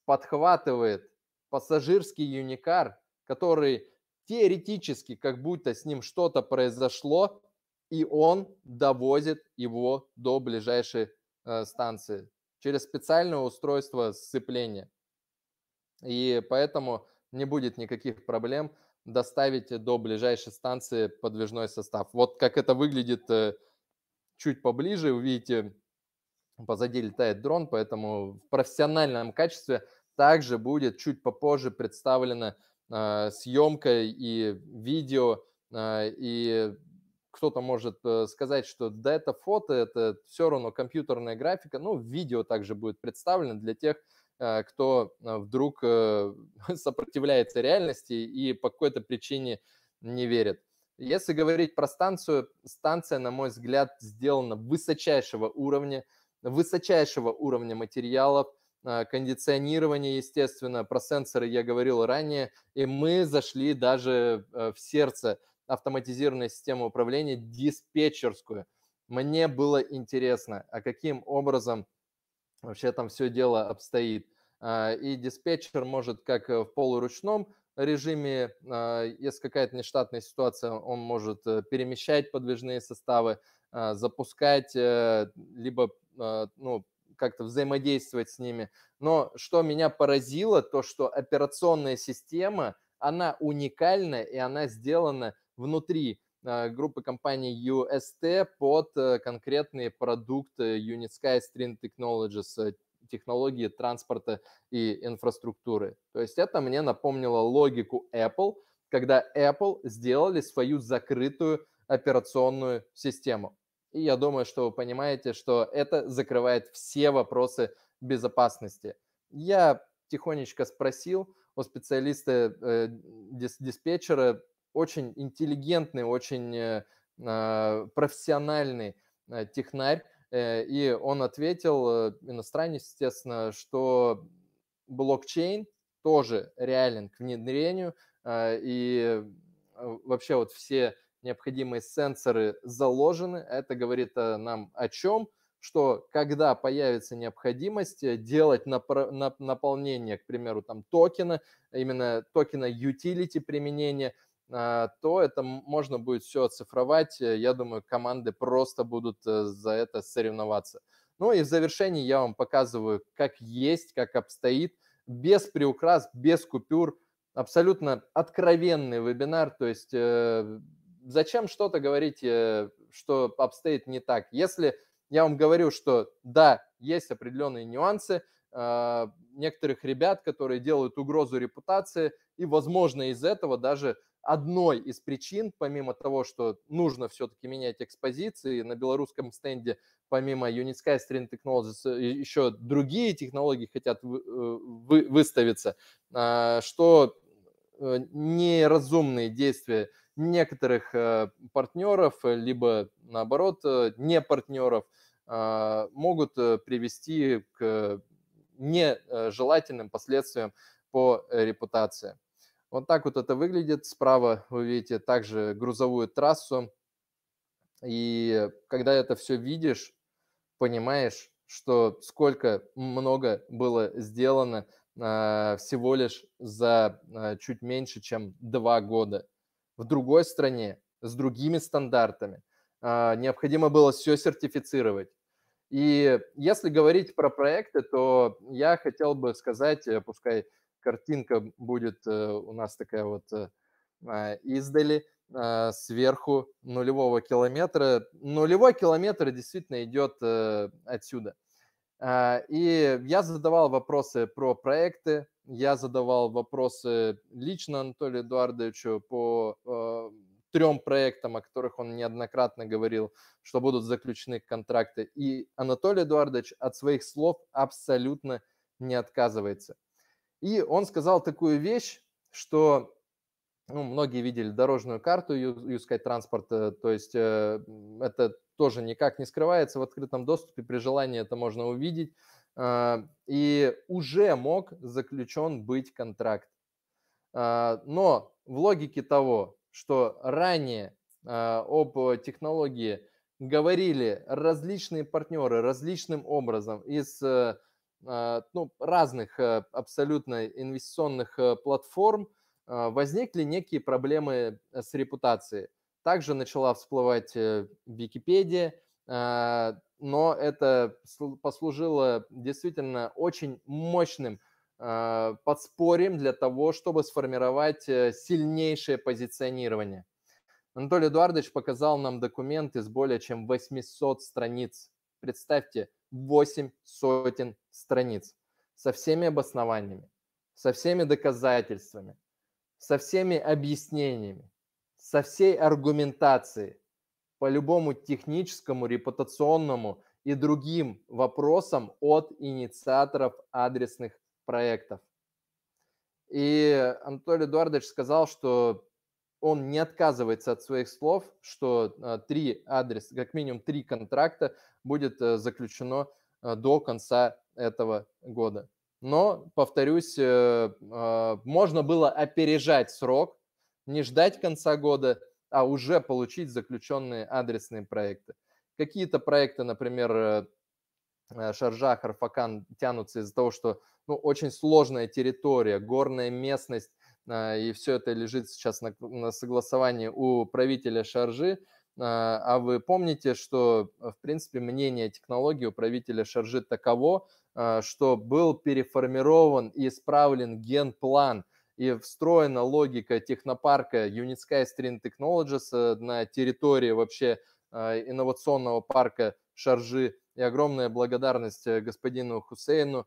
подхватывает пассажирский Юникар, который теоретически как будто с ним что-то произошло, и он довозит его до ближайшей э, станции через специальное устройство сцепления. И поэтому не будет никаких проблем доставить до ближайшей станции подвижной состав. Вот как это выглядит э, чуть поближе, вы видите, позади летает дрон, поэтому в профессиональном качестве также будет чуть попозже представлена а, съемкой и видео, а, и кто-то может э, сказать, что да, это фото, это все равно компьютерная графика, ну, видео также будет представлено для тех, а, кто вдруг э, сопротивляется реальности и по какой-то причине не верит. Если говорить про станцию, станция, на мой взгляд, сделана высочайшего уровня, высочайшего уровня материалов, кондиционирование, естественно, про сенсоры я говорил ранее, и мы зашли даже э, в сердце автоматизированной системы управления, диспетчерскую. Мне было интересно, а каким образом вообще там все дело обстоит. А, и диспетчер может как в полуручном режиме, а, если какая-то нештатная ситуация, он может э, перемещать подвижные составы, запускать, э, либо ну, как-то взаимодействовать с ними. Но что меня поразило, то что операционная система, она уникальна и она сделана внутри э, группы компаний UST под э, конкретные продукты Unisky String Technologies, технологии транспорта и инфраструктуры. То есть это мне напомнило логику Apple, когда Apple сделали свою закрытую операционную систему. И я думаю, что вы понимаете, что это закрывает все вопросы безопасности. Я тихонечко спросил у специалиста э, дис диспетчера, очень интеллигентный, очень э, э, профессиональный э, технарь, э, и он ответил, э, иностранец, естественно, что блокчейн тоже реален к внедрению, э, и вообще вот все необходимые сенсоры заложены. Это говорит э, нам о чем? Что когда появится необходимость э, делать наполнение, к примеру, там токена, именно токена utility применения, а, то это можно будет все оцифровать. Э, я думаю, команды просто будут за это соревноваться. Ну и в завершении я вам показываю, как есть, как обстоит, без приукрас, без купюр, абсолютно откровенный вебинар, то есть зачем что-то говорить, э, что обстоит не так? Если я вам говорю, что да, есть определенные нюансы, а, некоторых ребят, которые делают угрозу репутации, и, возможно, из этого даже одной из причин, помимо того, что нужно все-таки менять экспозиции, на белорусском стенде, помимо Unisky String Technologies, э, еще другие технологии хотят вы, э, вы, выставиться, что неразумные действия некоторых э, партнеров, э, либо наоборот э, не партнеров, а, могут привести к нежелательным последствиям по репутации. Вот так вот это выглядит. Справа вы видите также грузовую трассу. И когда это все видишь, понимаешь, что сколько много было сделано а, всего лишь за чуть меньше, чем два года. В другой стране, с другими стандартами, а, необходимо было все сертифицировать. И если говорить про проекты, то я хотел бы сказать, э, пускай картинка будет э, у нас такая вот э, издали, сверху нулевого километра. Нулевой километр действительно идет отсюда – а, и я задавал вопросы про проекты, я задавал вопросы лично Анатолию Эдуардовичу по э, трем проектам, о которых он неоднократно говорил, что будут заключены контракты. И Анатолий Эдуардович от своих слов абсолютно не отказывается. И он сказал такую вещь, что ну, многие видели дорожную карту Юскай транспорта, то есть э, это тоже никак не скрывается в открытом доступе, при желании это можно увидеть. А, и уже мог заключен быть контракт. А, но в логике того, что ранее а, об технологии говорили различные партнеры различным образом из ну, разных абсолютно инвестиционных платформ, возникли некие проблемы с репутацией. Также начала всплывать э, Википедия, но это послужило действительно очень мощным а, подспорьем для того, чтобы сформировать э, сильнейшее позиционирование. Анатолий Эдуардович показал нам документ из более чем 800 страниц. Представьте, 8 сотен страниц со всеми обоснованиями, со всеми доказательствами, со всеми объяснениями со всей аргументацией по любому техническому, репутационному и другим вопросам от инициаторов адресных проектов. И Анатолий Эдуардович сказал, что он не отказывается от своих слов, что а, три адреса, как минимум три контракта будет э, заключено э, до конца этого года. Но, повторюсь, э, можно было опережать срок, не ждать конца года, а уже получить заключенные адресные проекты. Какие-то проекты, например, э, э, Шаржа, Харфакан тянутся из-за того, что ну, очень сложная территория, горная местность, э, и все это лежит сейчас на, на согласовании у правителя Шаржи. А вы помните, что, в принципе, мнение технологии у правителя Шаржи таково, что был переформирован и исправлен генплан – и встроена логика технопарка Unitsky String Technologies э, на территории вообще э, инновационного парка Шаржи. И огромная благодарность э, господину Хусейну,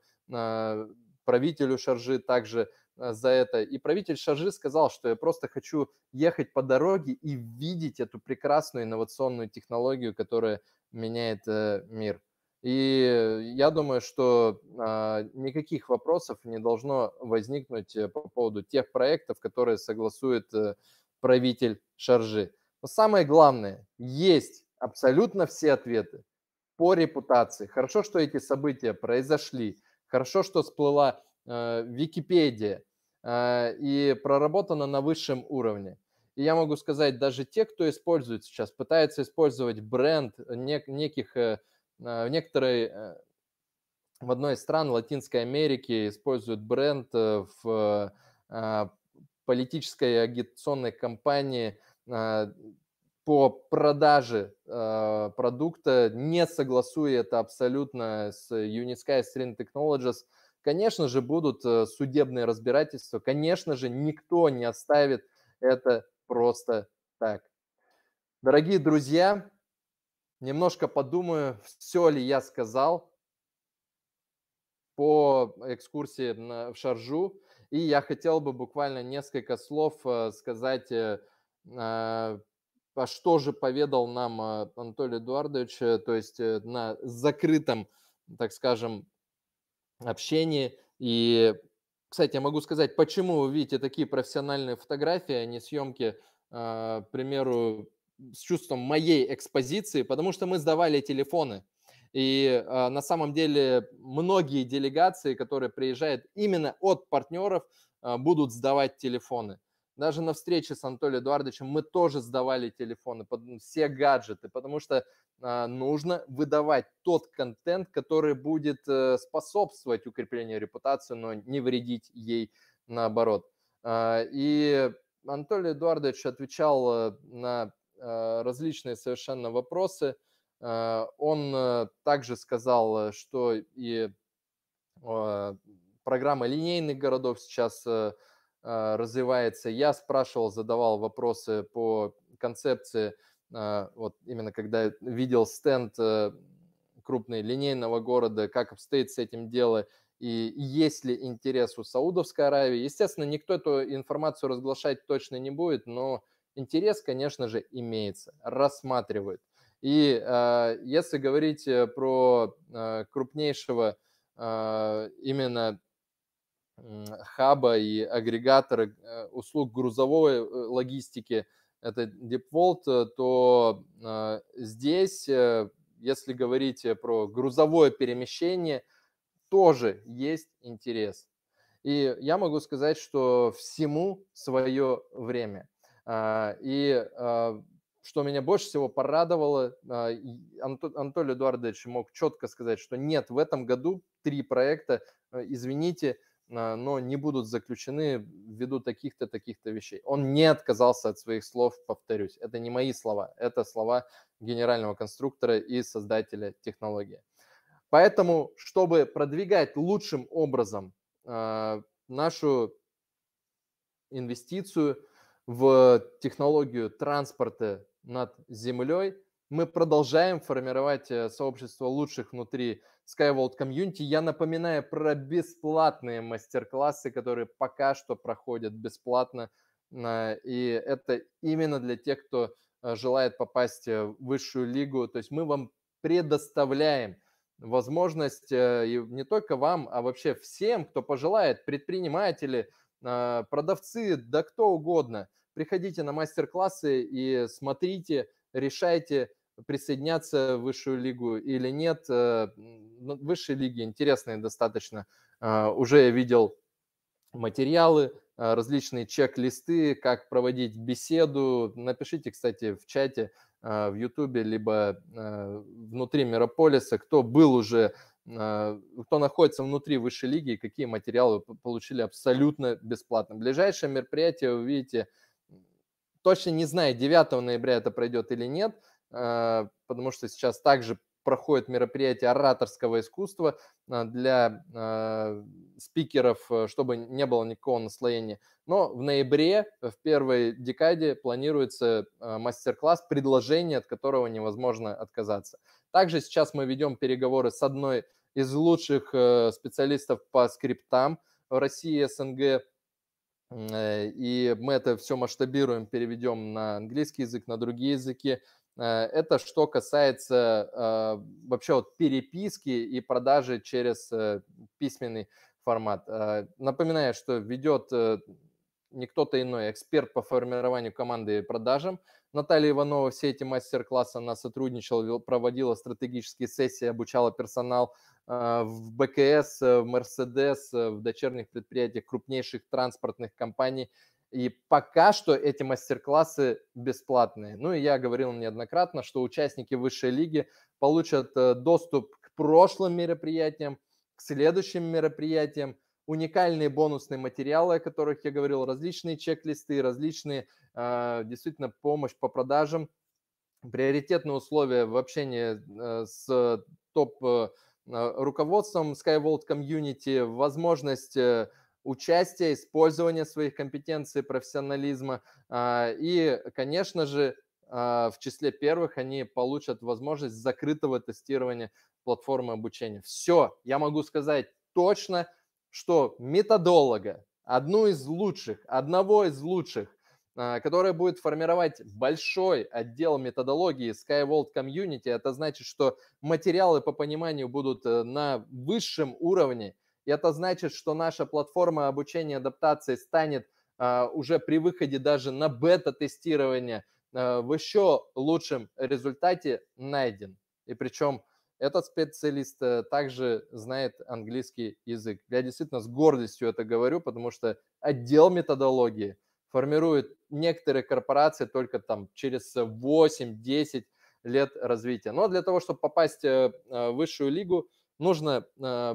правителю Шаржи также за это. И правитель Шаржи сказал, что я просто хочу ехать по дороге и видеть эту прекрасную инновационную технологию, которая меняет мир. И я думаю, что а, никаких вопросов не должно возникнуть э, по поводу тех проектов, которые согласует э, правитель Шаржи. Но самое главное, есть абсолютно все ответы по репутации. Хорошо, что эти события произошли. Хорошо, что всплыла э, Википедия э, и проработана на высшем уровне. И я могу сказать, даже те, кто использует сейчас, пытается использовать бренд нек- неких э, в некоторые э, в одной из стран Латинской Америки используют бренд э, в политической агитационной кампании по продаже продукта, не согласуя это абсолютно с Unisky String Technologies, конечно же, будут э, судебные разбирательства, конечно же, никто не оставит это просто так. Дорогие друзья, немножко подумаю, все ли я сказал по экскурсии в Шаржу. И я хотел бы буквально несколько слов э, сказать, э, а, а что же поведал нам э, Анатолий Эдуардович, то есть на закрытом, так скажем, общении. И, кстати, я могу сказать, почему вы видите такие профессиональные фотографии, а не съемки, к примеру, с чувством моей экспозиции, потому что мы сдавали телефоны. И э, на самом деле многие делегации, которые приезжают именно от партнеров, э, будут сдавать телефоны. даже на встрече с Анатолием Эдуардовичем мы тоже сдавали телефоны, все гаджеты, потому что а, нужно выдавать тот контент, который будет э, способствовать укреплению репутации, но не вредить ей наоборот. А, и Анатолий Эдуардович отвечал э, на э, различные совершенно вопросы. Он также сказал, что и программа линейных городов сейчас развивается. Я спрашивал, задавал вопросы по концепции, вот именно когда видел стенд э, крупный линейного города, как обстоит с этим дело, и есть ли интерес у Саудовской Аравии. Естественно, никто эту информацию разглашать точно не будет, но интерес, конечно же, имеется, рассматривают. И э, если говорить э, про э, крупнейшего э, именно хаба и агрегатора э, услуг грузовой э, логистики, это DeepVolt, то здесь, если говорить про грузовое перемещение, тоже есть интерес. И я могу сказать, что всему свое время. А, и что меня больше всего порадовало, Анатолий Эдуардович мог четко сказать, что нет, в этом году три проекта, извините, а, но не будут заключены ввиду таких-то, таких-то вещей. Он не отказался от своих слов, повторюсь. Это не мои слова, это слова генерального конструктора и создателя технологии. Поэтому, чтобы продвигать лучшим образом нашу инвестицию в технологию транспорта над землей, мы продолжаем формировать э, сообщество лучших внутри SkyVault Community. Я напоминаю про бесплатные мастер-классы, которые пока что проходят бесплатно. А, и это именно для тех, кто э, желает попасть э, в высшую лигу. То есть мы вам предоставляем возможность не только вам, а вообще всем, кто пожелает, предприниматели, продавцы, да кто угодно. Приходите на мастер-классы и смотрите, решайте, присоединяться в высшую лигу или нет. Э, ну, высшие лиги интересные достаточно. А, уже я видел материалы, а, различные чек-листы, как проводить беседу. Напишите, кстати, в чате а, в Ютубе, либо внутри Мирополиса, кто был уже, кто находится внутри высшей лиги, какие материалы получили абсолютно бесплатно. Ближайшее мероприятие вы видите, точно не знаю, 9 ноября это пройдет или нет – Э, потому что сейчас также проходит мероприятие ораторского искусства э, для э, спикеров, чтобы не было никакого наслоения. Но в ноябре, в первой декаде, планируется мастер-класс, предложение, от которого невозможно отказаться. Также сейчас мы ведем переговоры с одной из лучших специалистов по скриптам в России СНГ, и мы это все масштабируем, переведем на английский язык, на другие языки. Э, это что касается э, вообще вот переписки и продажи через э, письменный формат. Напоминаю, что ведет не кто-то иной, эксперт по формированию команды и продажам. Наталья Иванова все эти мастер-классы она сотрудничала, проводила стратегические сессии, обучала персонал в БКС, в Мерседес, в дочерних предприятиях крупнейших транспортных компаний – и пока что эти мастер-классы бесплатные. Ну и я говорил неоднократно, что участники высшей лиги получат э, доступ к прошлым мероприятиям, к следующим мероприятиям, уникальные бонусные материалы, о которых я говорил, различные чек-листы, различные э, действительно помощь по продажам, приоритетные условия в общении э, с топ руководством SkyVault Community, возможность участия, использования своих компетенций, профессионализма. А, и, конечно же, а, в числе первых они получат возможность закрытого тестирования платформы обучения. Все, я могу сказать точно, что методолога, одну из лучших, одного из лучших, а, которая будет формировать большой отдел методологии SkyVault Community. Это значит, что материалы по пониманию будут э, на высшем уровне, и это значит, что наша платформа обучения адаптации станет а, уже при выходе даже на бета-тестирование а, в еще лучшем результате найден. И причем этот специалист а, также знает английский язык. Я действительно с гордостью это говорю, потому что отдел методологии формируют некоторые корпорации только там через 8-10 лет развития. Но для того, чтобы попасть в высшую лигу, нужно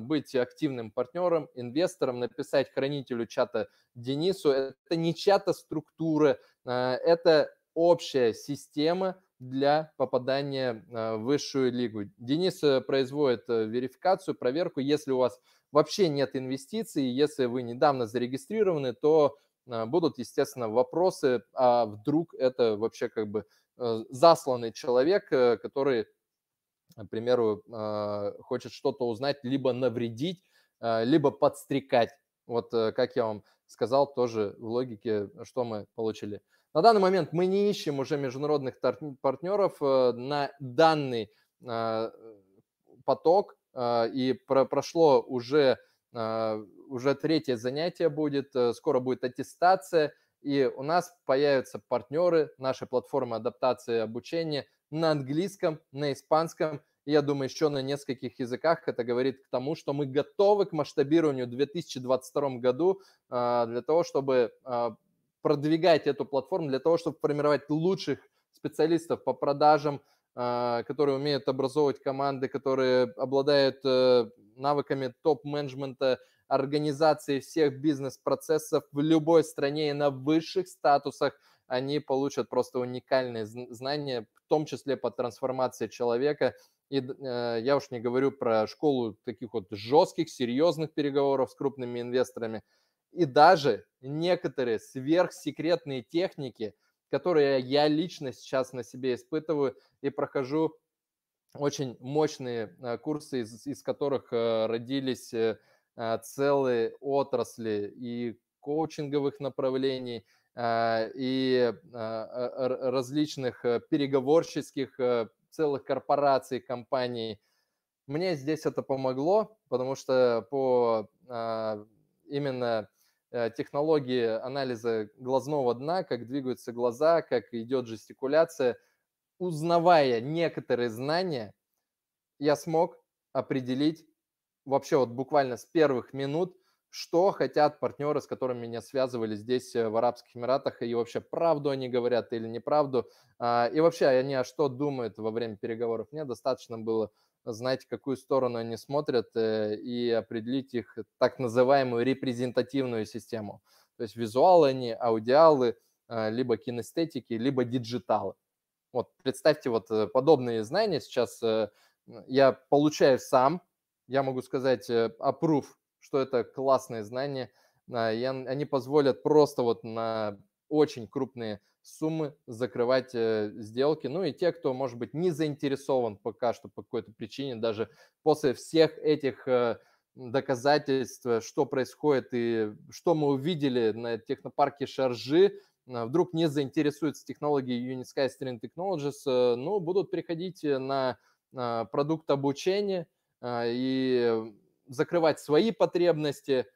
быть активным партнером, инвестором, написать хранителю чата Денису. Это не чата структура, это общая система для попадания в высшую лигу. Денис э, производит э, верификацию, проверку. Если у вас вообще нет инвестиций, если вы недавно зарегистрированы, то э, будут, естественно, вопросы, а вдруг это вообще как бы засланный человек, который, к примеру, хочет что-то узнать, либо навредить, либо подстрекать. Вот как я вам сказал, тоже в логике, что мы получили. На данный момент мы не ищем уже международных партнеров э, на данный э, поток, э, и прошло уже, уже третье занятие будет, скоро будет аттестация, и у нас появятся партнеры нашей платформы адаптации и обучения на английском, на испанском, и я думаю, еще на нескольких языках. Это говорит к тому, что мы готовы к масштабированию в 2022 году для того, чтобы продвигать эту платформу для того, чтобы формировать лучших специалистов по продажам, а, которые умеют образовывать команды, которые обладают э, навыками топ-менеджмента, организации всех бизнес-процессов в любой стране и на высших статусах, они получат просто уникальные знания, в том числе по трансформации человека. И э, я уж не говорю про школу таких вот жестких, серьезных переговоров с крупными инвесторами, и даже некоторые сверхсекретные техники, которые я лично сейчас на себе испытываю и прохожу очень мощные э, курсы, из, из которых э, родились э, целые отрасли и коучинговых направлений, и различных переговорческих целых корпораций, компаний. Мне здесь это помогло, потому что по именно технологии анализа глазного дна, как двигаются глаза, как идет жестикуляция. Узнавая некоторые знания, я смог определить вообще вот буквально с первых минут, что хотят партнеры, с которыми меня связывали здесь, э, в Арабских Эмиратах, и вообще правду они говорят или неправду, а, и вообще они о что думают во время переговоров. Мне достаточно было знать, в какую сторону они смотрят, э, и определить их так называемую репрезентативную систему. То есть визуалы они, аудиалы, э, либо кинестетики, либо диджиталы. Вот представьте, вот э, подобные знания сейчас я получаю сам, я могу сказать, approve, что это классные знания, они позволят просто вот на очень крупные суммы закрывать э, сделки. Ну и те, кто, может быть, не заинтересован пока что по какой-то причине, даже после всех этих э, доказательств, что происходит и что мы увидели на технопарке Шаржи, э, вдруг не заинтересуются технологией Unisky String Technologies, ну, будут переходить на продукт обучения и закрывать свои потребности.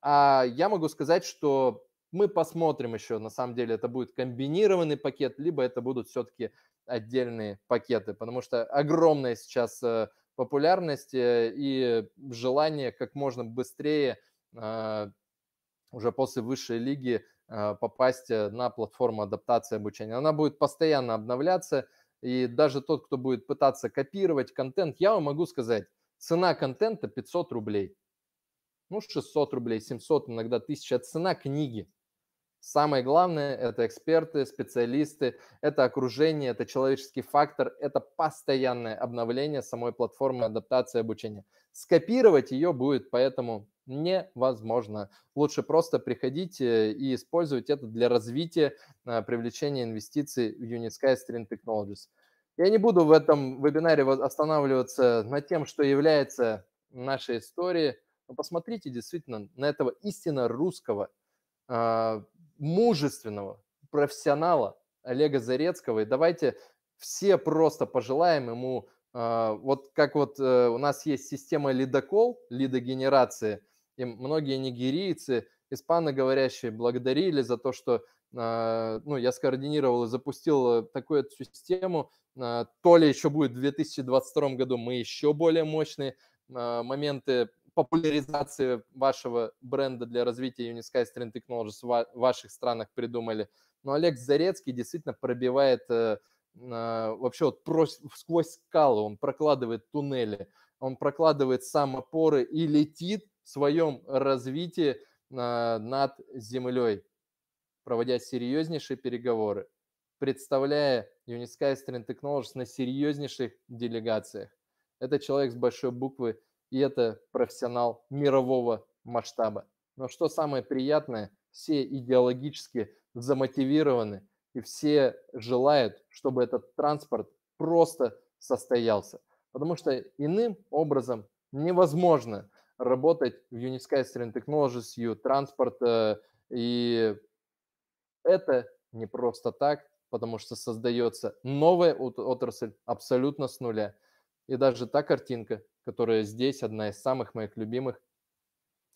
А я могу сказать, что мы посмотрим еще, на самом деле, это будет комбинированный пакет, либо это будут все-таки отдельные пакеты, потому что огромная сейчас э, популярность э, и желание как можно быстрее а, уже после высшей лиги попасть э, на платформу адаптации обучения. Она будет постоянно обновляться, и даже тот, кто будет пытаться копировать контент, я вам могу сказать, цена контента 500 рублей. Ну, 600 рублей, 700, иногда 1000. Это цена книги. Самое главное – это эксперты, специалисты, это окружение, это человеческий фактор, это постоянное обновление самой платформы адаптации обучения. Скопировать ее будет поэтому невозможно. Лучше просто приходите и использовать это для развития, а, привлечения инвестиций в Unisky String Technologies. Я не буду в этом вебинаре останавливаться над тем, что является нашей историей, но посмотрите действительно на этого истинно русского а, мужественного профессионала Олега Зарецкого. И давайте все просто пожелаем ему, а, вот как вот э, у нас есть система лидокол, лидогенерации, и многие нигерийцы, испаноговорящие благодарили за то, что а, ну, я скоординировал и запустил такую систему. А, то ли еще будет в 2022 году мы еще более мощные моменты популяризации вашего бренда для развития Unisky String Technologies в ваших странах придумали. Но Олег Зарецкий действительно пробивает э, вообще вот сквозь скалы, он прокладывает туннели, он прокладывает сам опоры и летит в своем развитии над землей, проводя серьезнейшие переговоры, представляя Unisky String Technologies на серьезнейших делегациях. Это человек с большой буквы, и это профессионал мирового масштаба. Но что самое приятное, все идеологически замотивированы, и все желают, чтобы этот транспорт просто состоялся. Потому что иным образом невозможно работать в Unisky String Technologies, U транспорт, и это не просто так, потому что создается новая отрасль абсолютно с нуля. И даже та картинка, которая здесь, одна из самых моих любимых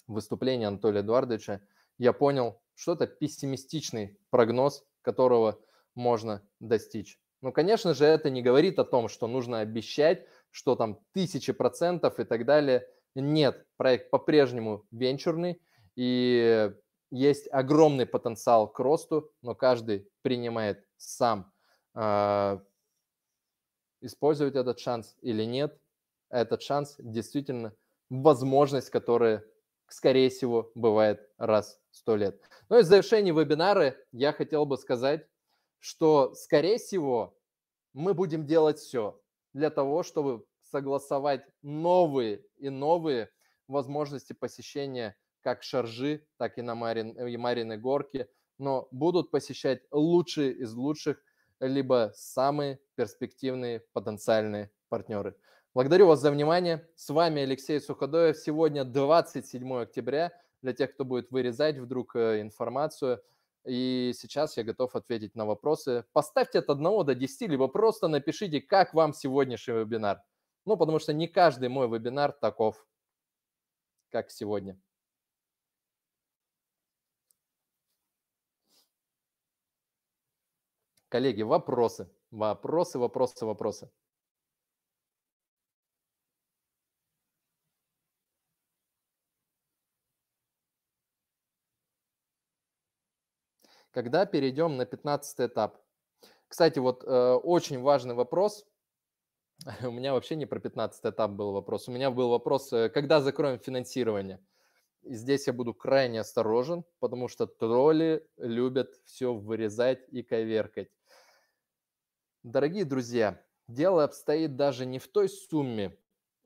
выступлений Анатолия Эдуардовича, я понял, что это пессимистичный прогноз, которого можно достичь. Ну, конечно же, это не говорит о том, что нужно обещать, что там тысячи процентов и так далее. Нет, проект по-прежнему венчурный, и есть огромный потенциал к росту, но каждый принимает сам э, использовать этот шанс или нет. Этот шанс действительно возможность, которая, скорее всего, бывает раз в сто лет. Ну и в завершении вебинара я хотел бы сказать, что, скорее всего, мы будем делать все для того, чтобы согласовать новые и новые возможности посещения как Шаржи, так и на Марин, и Мариной горке, но будут посещать лучшие из лучших, либо самые перспективные потенциальные партнеры. Благодарю вас за внимание. С вами Алексей Суходоев. Сегодня 27 октября. Для тех, кто будет вырезать вдруг э, информацию. И сейчас я готов ответить на вопросы. Поставьте от 1 до 10, либо просто напишите, как вам сегодняшний вебинар. Ну, потому что не каждый мой вебинар таков, как сегодня. Коллеги, вопросы, вопросы, вопросы, вопросы. Когда перейдем на 15 этап? Кстати, вот э, очень важный вопрос – у меня вообще не про 15 этап был вопрос. У меня был вопрос, э, когда закроем финансирование. И здесь я буду крайне осторожен, потому что тролли любят все вырезать и коверкать. Дорогие друзья, дело обстоит даже не в той сумме,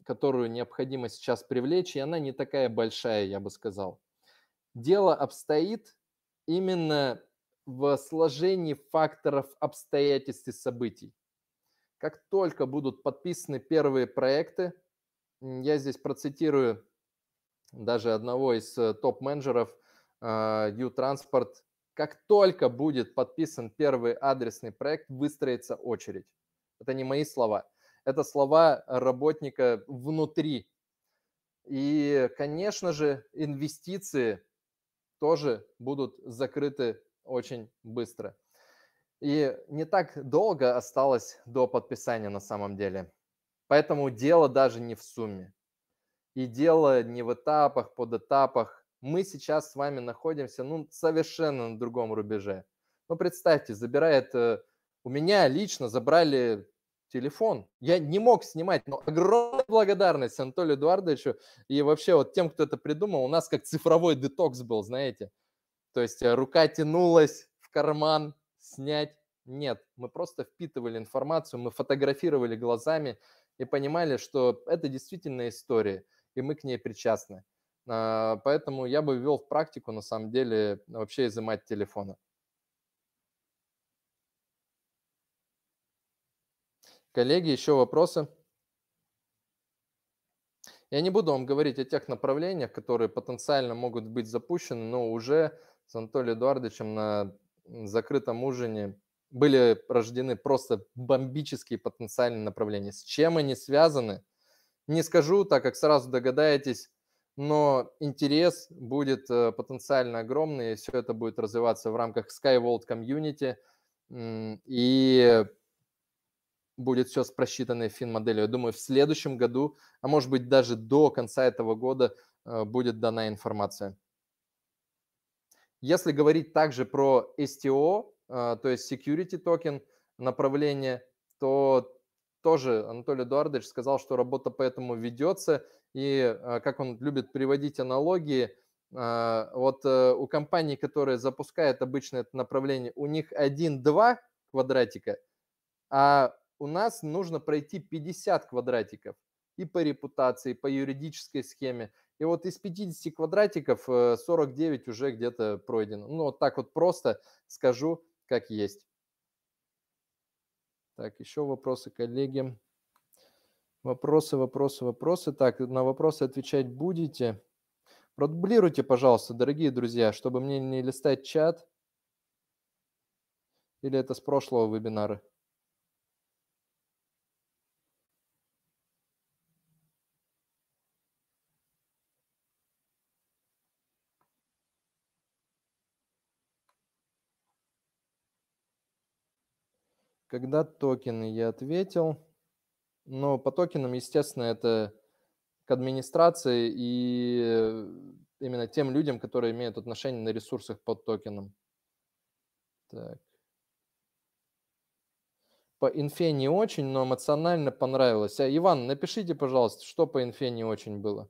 которую необходимо сейчас привлечь, и она не такая большая, я бы сказал. Дело обстоит именно в сложении факторов обстоятельств и событий. Как только будут подписаны первые проекты, я здесь процитирую даже одного из э, топ-менеджеров U-Transport, а, как только будет подписан первый адресный проект, выстроится очередь. Это не мои слова, это слова работника внутри. И, конечно же, инвестиции тоже будут закрыты очень быстро. И не так долго осталось до подписания на самом деле. Поэтому дело даже не в сумме. И дело не в этапах, под этапах. Мы сейчас с вами находимся ну, совершенно на другом рубеже. Ну, представьте, забирает... Э, у меня лично забрали телефон. Я не мог снимать, но огромная благодарность Анатолию Эдуардовичу и вообще вот тем, кто это придумал. У нас как цифровой детокс был, знаете. То есть э, рука тянулась в карман, снять. Нет, мы просто впитывали информацию, мы фотографировали глазами и понимали, что это действительно история, и мы к ней причастны. А, поэтому я бы ввел в практику, на самом деле, вообще изымать телефона. Коллеги, еще вопросы? Я не буду вам говорить о тех направлениях, которые потенциально могут быть запущены, но уже с Анатолием Эдуардовичем на закрытом ужине были рождены просто бомбические потенциальные направления. С чем они связаны, не скажу, так как сразу догадаетесь, но интерес будет э, потенциально огромный, и все это будет развиваться в рамках SkyWorld Community. И будет все с просчитанной фин-моделью. Я думаю, в следующем году, а может быть даже до конца этого года э, будет дана информация. Если говорить также про STO, э, то есть Security Token направление, то тоже Анатолий Эдуардович сказал, что работа по этому ведется, и э, как он любит приводить аналогии, вот у компаний, которые запускают обычно это направление, у них один-два квадратика, а у нас нужно пройти 50 квадратиков и по репутации, и по юридической схеме. И вот из 50 квадратиков 49 э, уже где-то пройдено. Ну, вот так вот просто скажу, как есть. Так, еще вопросы, коллеги. Вопросы, вопросы, вопросы. Так, на вопросы отвечать будете. Продублируйте, пожалуйста, дорогие друзья, чтобы мне не листать чат. Или это с прошлого вебинара? Когда токены, я ответил. Но по токенам, естественно, это к администрации и э, именно тем людям, которые имеют отношение на ресурсах под токеном. Так. По инфе не очень, но эмоционально понравилось. А, Иван, напишите, пожалуйста, что по инфе не очень было.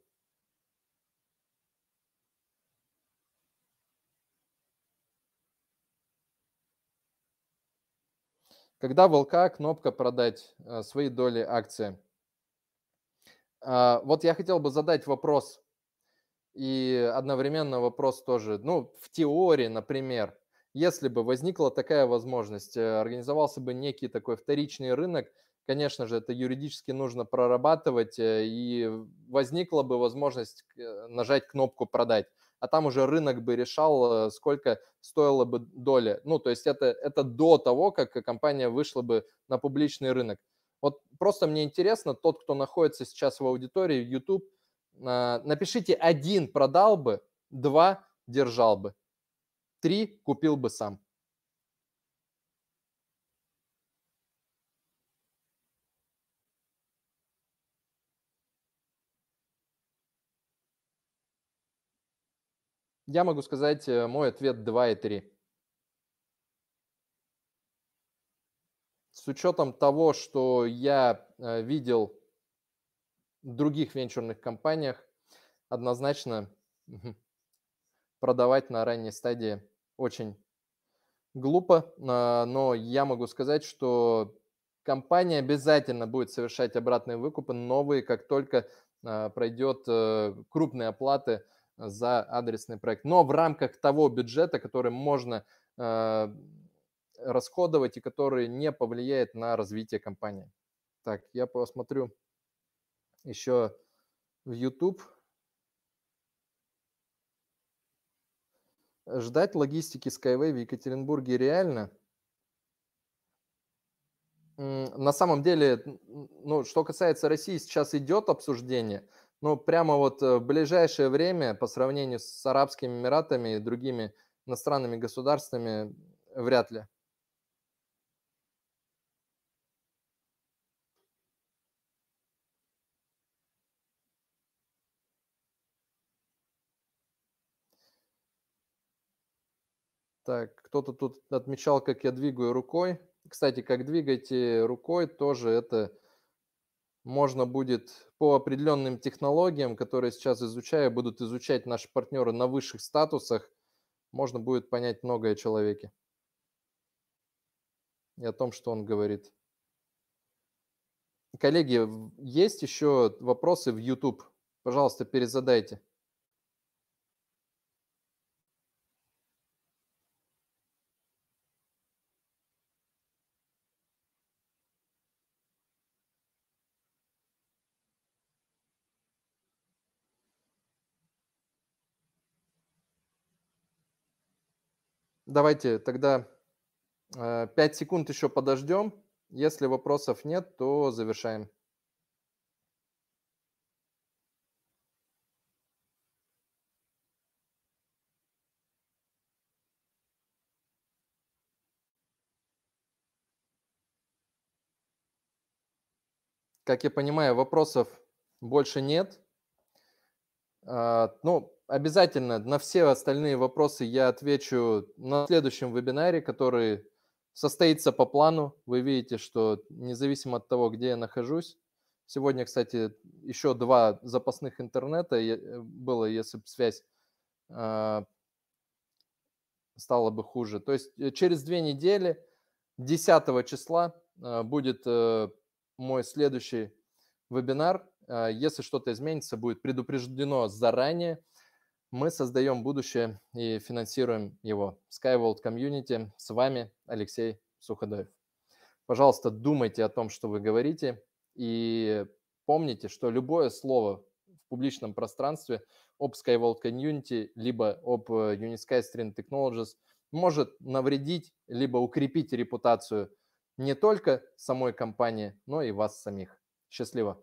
Когда в ЛК кнопка «Продать э, свои доли акции». А, вот я хотел бы задать вопрос, и одновременно вопрос тоже. Ну, в теории, например, если бы возникла такая возможность, э, организовался бы некий такой вторичный рынок, конечно же, это юридически нужно прорабатывать, э, и возникла бы возможность нажать кнопку «Продать» а там уже рынок бы решал, э, сколько стоила бы доля. Ну, то есть это, это до того, как компания вышла бы на публичный рынок. Вот просто мне интересно, тот, кто находится сейчас в аудитории, YouTube, а, напишите один продал бы, два держал бы, три купил бы сам. Я могу сказать э, мой ответ 2 и 3. С учетом того, что я э, видел в других венчурных компаниях, однозначно продавать на ранней стадии очень глупо, а, но я могу сказать, что компания обязательно будет совершать обратные выкупы новые, как только а, пройдет э, крупные оплаты за адресный проект. Но в рамках того бюджета, который можно э, расходовать и который не повлияет на развитие компании. Так, я посмотрю еще в YouTube. Ждать логистики Skyway в Екатеринбурге реально? На самом деле, ну, что касается России, сейчас идет обсуждение – ну, прямо вот э, в ближайшее время по сравнению с Арабскими Эмиратами и другими иностранными государствами вряд ли. Так, кто-то тут отмечал, как я двигаю рукой. Кстати, как двигаете рукой, тоже это можно будет по определенным технологиям, которые сейчас изучаю, будут изучать наши партнеры на высших статусах, можно будет понять многое о человеке и о том, что он говорит. Коллеги, есть еще вопросы в YouTube? Пожалуйста, перезадайте. Давайте тогда 5 э, секунд еще подождем. Если вопросов нет, то завершаем. Как я понимаю, вопросов больше нет. А, ну, обязательно на все остальные вопросы я отвечу на следующем вебинаре, который состоится по плану. Вы видите, что независимо от того, где я нахожусь, сегодня, кстати, еще два запасных интернета э, было, если бы связь а, стала бы хуже. То есть э, через две недели, 10 числа, а, будет э, мой следующий вебинар. Если что-то изменится, будет предупреждено заранее. Мы создаем будущее и финансируем его. SkyWorld Community. С вами Алексей Суходоев. Пожалуйста, думайте о том, что вы говорите, и помните, что любое слово в публичном пространстве об SkyWorld Community, либо об э, Unisky String Technologies может навредить, либо укрепить репутацию не только самой компании, но и вас самих. Счастливо!